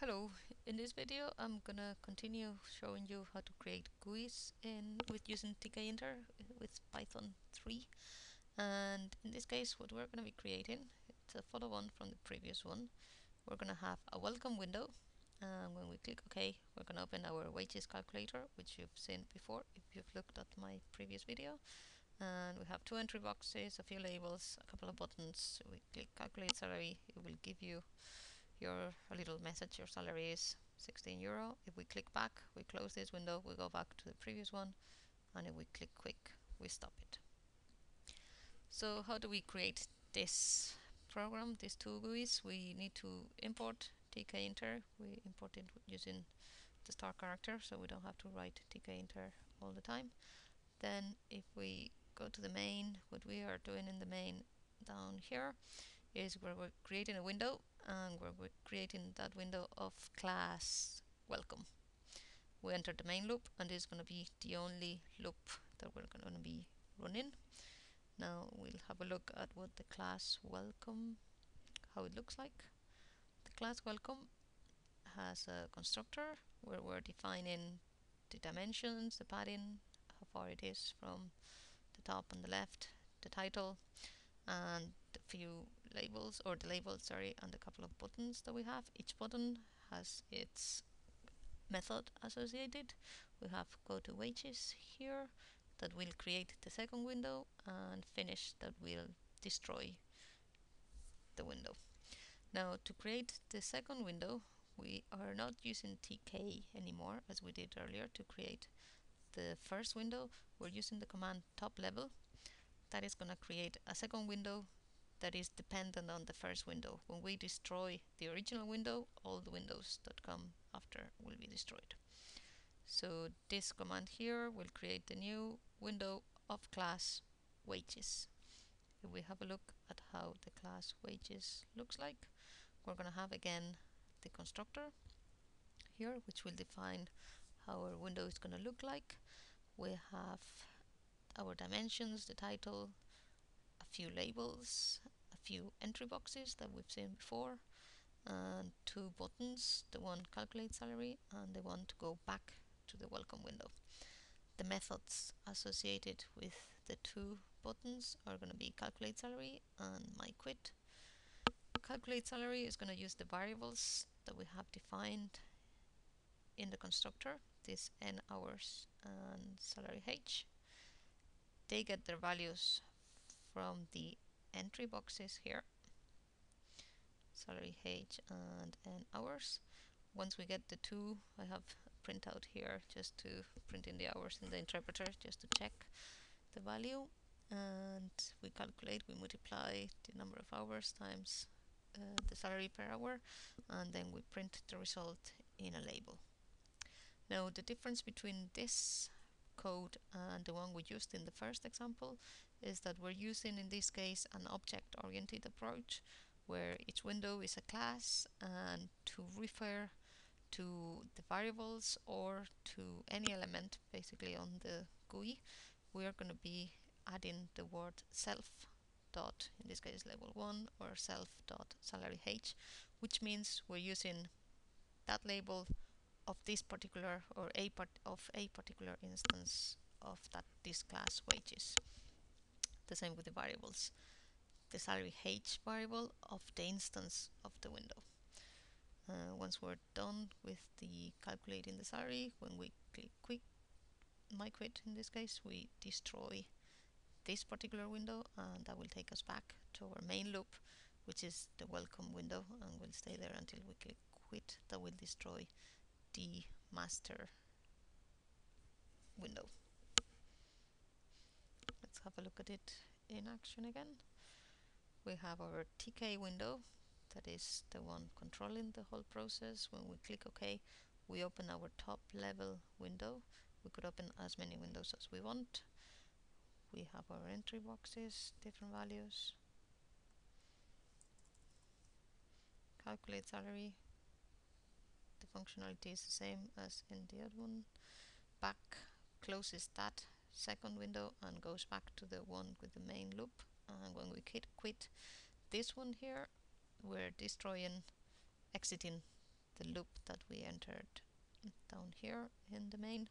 Hello, in this video I'm gonna continue showing you how to create GUIs in with using tkinter uh, with Python 3 and in this case what we're gonna be creating it's a follow on from the previous one. We're gonna have a welcome window. And when we click OK we're gonna open our wages calculator which you've seen before if you've looked at my previous video. And we have two entry boxes, a few labels, a couple of buttons. We click calculate salary. It will give you your a little message your salary is 16 euro. If we click back we close this window we go back to the previous one and if we click quick we stop it. So how do we create this program these two GUIs? We need to import tkinter we import it using the star character so we don't have to write tkinter all the time. Then if we go to the main what we are doing in the main down here is where we're creating a window and where we're creating that window of class welcome. We enter the main loop and this is going to be the only loop that we're going to be running. Now we'll have a look at what the class welcome, how it looks like. The class welcome has a constructor where we're defining the dimensions, the padding, how far it is from the top and the left, the title, and a few labels or the labels sorry and a couple of buttons that we have. Each button has its method associated. We have go to wages here that will create the second window and finish that will destroy the window. Now to create the second window we are not using tk anymore as we did earlier. To create the first window we're using the command top level. That is going to create a second window that is dependent on the first window. When we destroy the original window, all the windows that come after will be destroyed. So this command here will create the new window of class wages. If we have a look at how the class wages looks like, we're going to have again the constructor here, which will define how our window is going to look like. We have our dimensions, the title, few labels, a few entry boxes that we've seen before, and two buttons, the one calculate salary and the one to go back to the welcome window. The methods associated with the two buttons are going to be calculate salary and my quit. Calculate salary is going to use the variables that we have defined in the constructor, this n hours and salary h they get their values from the entry boxes here. Salary h and n hours. Once we get the two I have print out here just to print in the hours in the interpreter just to check the value. And we calculate we multiply the number of hours times uh, the salary per hour and then we print the result in a label. Now the difference between this code and the one we used in the first example is that we're using in this case an object-oriented approach where each window is a class and to refer to the variables or to any element basically on the GUI we are going to be adding the word self dot in this case label 1 or self dot salary h which means we're using that label of this particular or a part of a particular instance of that this class wages. The same with the variables. The salary h variable of the instance of the window. Uh, once we're done with the calculating the salary, when we click quick my quit in this case, we destroy this particular window and that will take us back to our main loop which is the welcome window and we'll stay there until we click quit that will destroy the master window. A look at it in action again. We have our TK window that is the one controlling the whole process. When we click OK, we open our top level window. We could open as many windows as we want. We have our entry boxes, different values. Calculate salary, the functionality is the same as in the other one back closes that second window and goes back to the one with the main loop. And when we quit, quit this one here we're destroying exiting the loop that we entered down here in the main.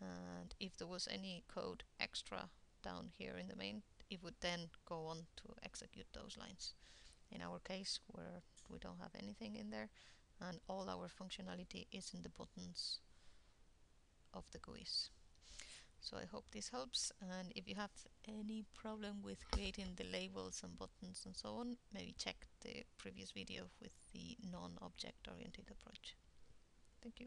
And if there was any code extra down here in the main it would then go on to execute those lines. In our case where we don't have anything in there and all our functionality is in the buttons of the GUIs. So I hope this helps and if you have any problem with creating the labels and buttons and so on, maybe check the previous video with the non-object oriented approach. Thank you.